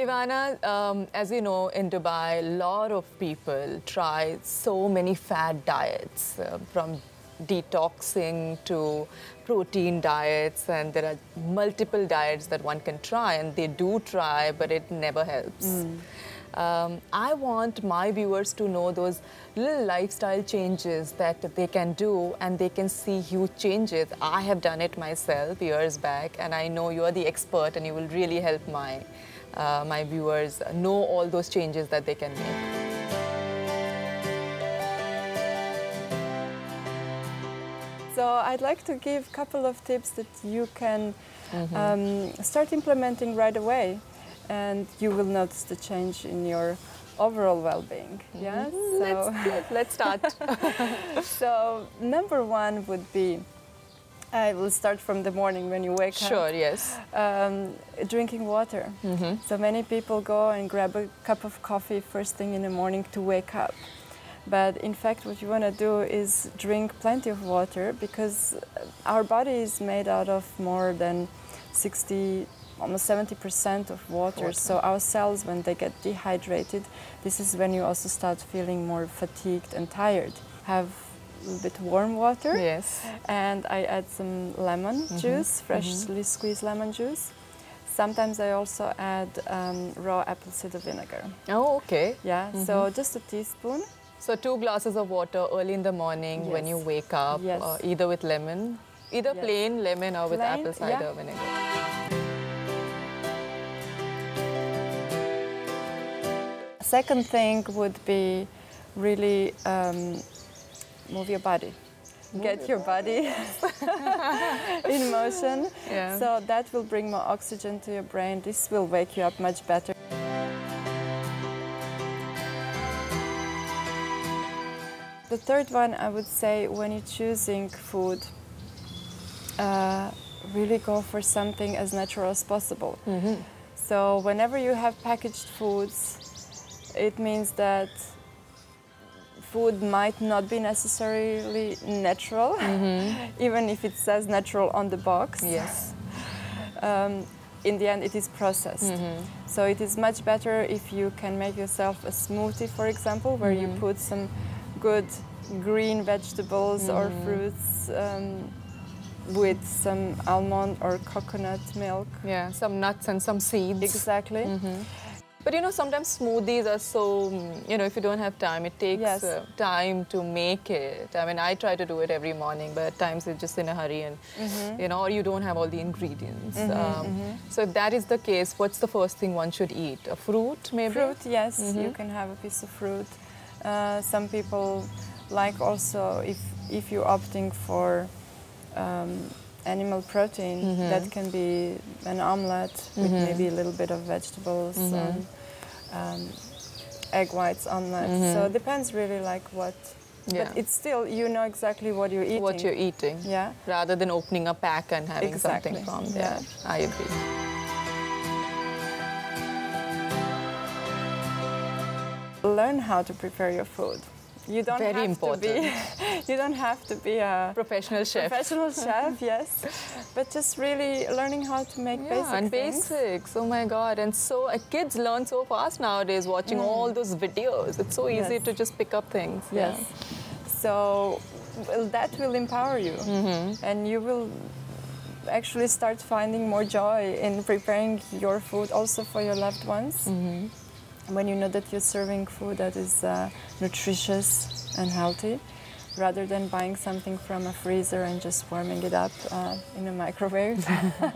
Ivana, um, as you know, in Dubai, a lot of people try so many fad diets, uh, from detoxing to protein diets, and there are multiple diets that one can try, and they do try, but it never helps. Um, I want my viewers to know those little lifestyle changes that they can do and they can see huge changes. I have done it myself years back, and I know you're the expert and you will really help my, uh, my viewers know all those changes that they can make. So I'd like to give a couple of tips that you can um, start implementing right away, and you will notice the change in your overall well-being. Yes. So, Let's, let's start. so number one would be. I will start from the morning when you wake up. sure, yes. um, drinking water. So many people go and grab a cup of coffee first thing in the morning to wake up. But in fact, what you want to do is drink plenty of water because our body is made out of more than 60, almost 70% of water. Water. So our cells, when they get dehydrated, this is when you also start feeling more fatigued and tired. Have a little bit of warm water Yes. and I add some lemon juice, freshly squeezed lemon juice. Sometimes I also add um, raw apple cider vinegar. Oh, okay. Yeah, so just a teaspoon. So two glasses of water early in the morning when you wake up, Yes. uh, either with lemon, either Yes. plain lemon or with Plain, apple yeah. cider vinegar. Second thing would be really um, move your body. Get your body in motion. Yeah. So that will bring more oxygen to your brain. This will wake you up much better. The third one, I would say, when you're choosing food, uh, really go for something as natural as possible. So, whenever you have packaged foods, it means that food might not be necessarily natural, mm-hmm. even if it says natural on the box. Yes. Um, in the end, it is processed. Mm-hmm. So it is much better if you can make yourself a smoothie, for example, where you mm-hmm. put some good green vegetables or fruits um, with some almond or coconut milk. Yeah, some nuts and some seeds. Exactly. But you know, sometimes smoothies are so, mm, you know, if you don't have time, it takes Yes. uh, time to make it. I mean, I try to do it every morning, but at times it's just in a hurry and, you know, or you don't have all the ingredients. um, So if that is the case, what's the first thing one should eat? A fruit, maybe? Fruit, yes, you can have a piece of fruit. Uh, some people like also if if you're opting for um, animal protein, mm-hmm. that can be an omelette with mm-hmm. maybe a little bit of vegetables, mm-hmm. and, um, egg whites omelette. So it depends really like what. Yeah. But it's still you know exactly what you're eating. What you're eating. Yeah. Rather than opening a pack and having Exactly, something from yeah. there. I agree. Learn how to prepare your food. You don't Very have important. to be. you don't have to be a Professional chef. professional chef, yes, but just really learning how to make Yeah, basic and things. basics. Oh my God! And so uh, kids learn so fast nowadays watching all those videos. It's so easy Yes. to just pick up things. Yes. So well, that will empower you, Mm-hmm. and you will actually start finding more joy in preparing your food also for your loved ones. Mm-hmm. When you know that you're serving food that is uh, nutritious and healthy, rather than buying something from a freezer and just warming it up uh, in a microwave.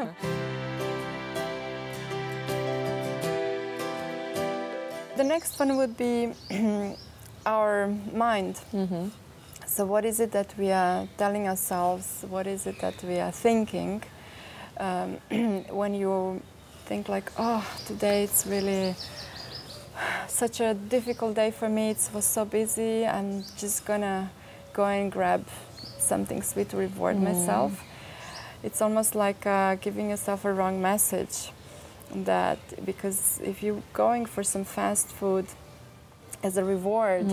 the next one would be our mind. So, what is it that we are telling ourselves? What is it that we are thinking um, when you think, like, oh, today it's really such a difficult day for me, it was so busy, I'm just gonna go and grab something sweet to reward myself. It's almost like uh, giving yourself a wrong message. That because if you're going for some fast food as a reward,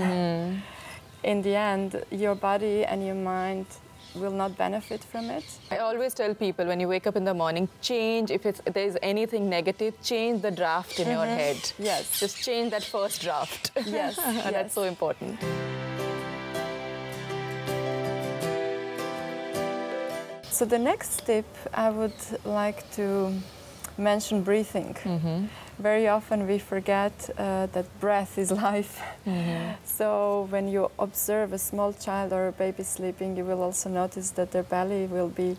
in the end, your body and your mind will not benefit from it. I always tell people when you wake up in the morning, change if it's there's anything negative, change the draft in your mm-hmm. head. Yes. Just change that first draft. Yes, yes. That's so important. So the next tip I would like to mention breathing. Mm-hmm. Very often we forget uh, that breath is life. So when you observe a small child or a baby sleeping, you will also notice that their belly will be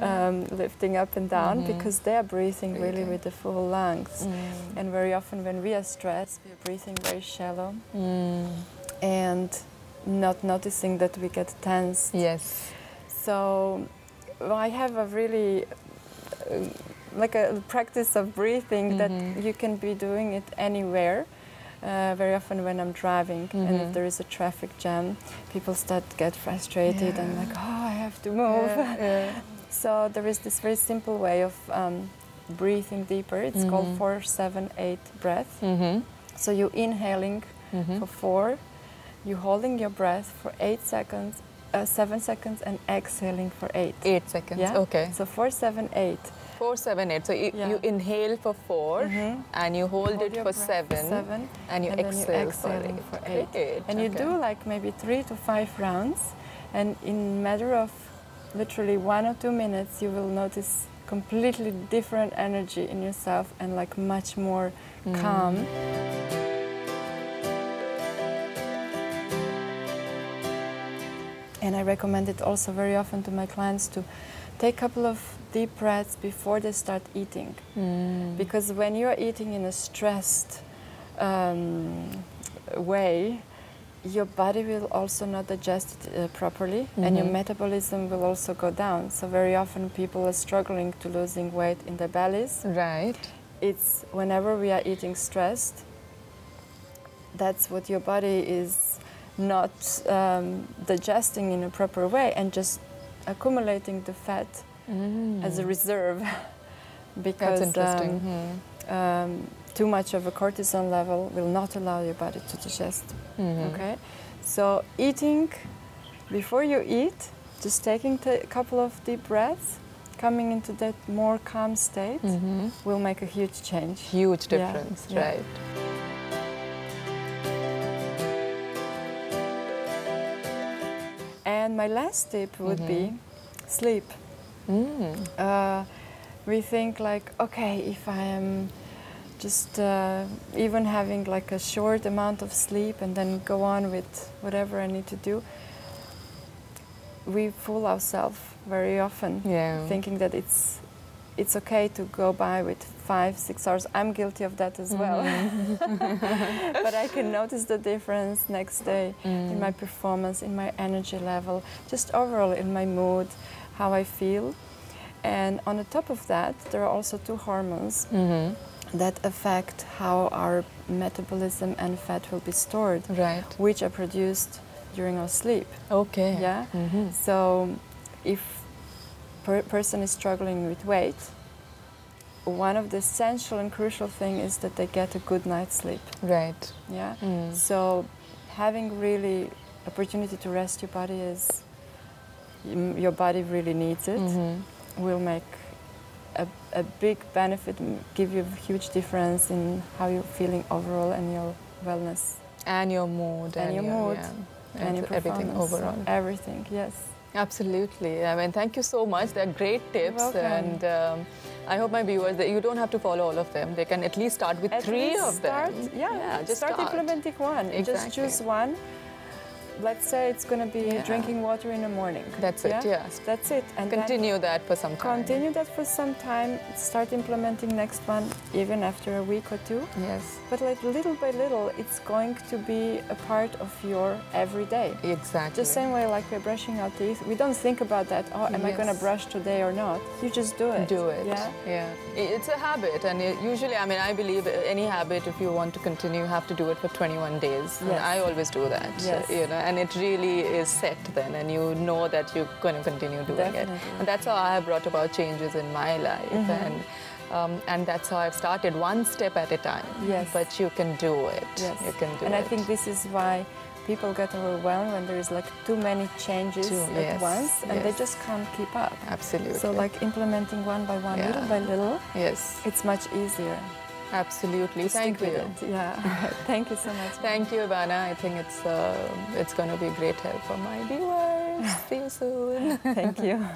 um, lifting up and down because they are breathing really with the full lungs. And very often when we are stressed, we are breathing very shallow and not noticing that we get tense. Yes. So well, I have a really uh, like a practice of breathing that you can be doing it anywhere. Uh, very often when I'm driving and if there is a traffic jam, people start to get frustrated and like, oh, I have to move. So there is this very simple way of um, breathing deeper. It's called four, seven, eight breath. Mm-hmm. So you inhaling for four, you holding your breath for eight seconds, uh, seven seconds, and exhaling for eight. Eight seconds. Yeah. Okay. So four, seven, eight. Four, seven, eight. So you, Yeah. you inhale for 4 Mhm. and you hold, Hold it for seven, seven, and you and exhale you for for eight. eight. And you okay. do like maybe three to five rounds, and in matter of literally one or two minutes, you will notice completely different energy in yourself and like much more Mm. calm. I recommend it also very often to my clients to take a couple of deep breaths before they start eating. Mm. Because when you're eating in a stressed um, way, your body will also not digest it uh, properly and your Mhm. metabolism will also go down. So, very often people are struggling to losing weight in their bellies. Right. It's whenever we are eating stressed, that's what your body is not um, digesting in a proper way and just accumulating the fat as a reserve because Mm. Um, Hmm. um, too much of a cortisol level will not allow your body to digest. Mhm. Okay, so eating before you eat, just taking a couple of deep breaths, coming into that more calm state Mhm. will make a huge change. Huge difference, yeah. right? And my last tip would be sleep. Mm. Uh, we think like, okay, if I am just uh, even having like a short amount of sleep and then go on with whatever I need to do, we fool ourselves very often, Yeah. thinking that it's it's okay to go by with five, six hours. I'm guilty of that as well, but I can notice the difference next day in my performance, in my energy level, just overall in my mood, how I feel. And on the top of that, there are also two hormones Mhm. that affect how our metabolism and fat will be stored, Right. which are produced during our sleep. Okay. Yeah. Mhm. So, if per person is struggling with weight, one of the essential and crucial thing is that they get a good night's sleep. Right. Yeah. Mm. So, having really opportunity to rest your body is mm, your body really needs it. Mhm. Will make a, a big benefit, give you a huge difference in how you're feeling overall and your wellness And your mood. And your mood, yeah, and your everything overall. Everything, yes. Absolutely. I mean, thank you so much. They're great tips, and um, I hope my viewers that you don't have to follow all of them. They can at least start with At three of start, them. Yeah, yeah just start, implementing one. Just Exactly. choose one. Let's say it's going to be Yeah. drinking water in the morning. That's it. Yes. That's it. And Continue that for some time. Continue that for some time. Start implementing next one, even after a week or two. Yes. But like little by little, it's going to be a part of your everyday. Exactly. Just same way like we're brushing our teeth, we don't think about that. Oh, am I going to brush today or not? You just do it. do it. Yeah. Yeah. It's a habit, and it, usually, I mean, I believe any habit, if you want to continue, you have to do it for 21 days. And I always do that. Yes. You know, and it really is set then, and you know that you're going to continue doing Definitely. it. And that's how I have brought about changes in my life, Mm-hmm. and. Um, and that's how I've started one step at a time. Yes. But you can do it. Yes. You can do and it. I think this is why people get overwhelmed when there is like too many changes Too- at yes, once and they just can't keep up. Absolutely. So like implementing one by one, Yeah. little by little, yes, it's much easier. Absolutely. Thank you. Yeah. Thank you so much. Thank you, Ivana. I think it's uh, it's going to be a great help for my viewers. See you soon. Thank you.